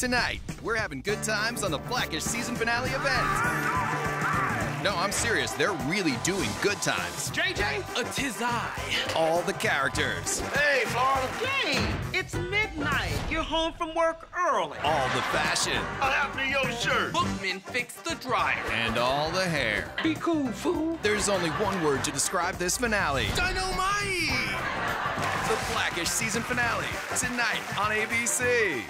Tonight, we're having good times on the black-ish season finale event. No, I'm serious. They're really doing good times. JJ, a tis I. All the characters. Hey, Florida. Hey, it's midnight. You're home from work early. All the fashion. What happened to your shirt? Bookman fixed the dryer. And all the hair. Be cool, fool. There's only one word to describe this finale. Dynamite! The black-ish season finale. Tonight on ABC.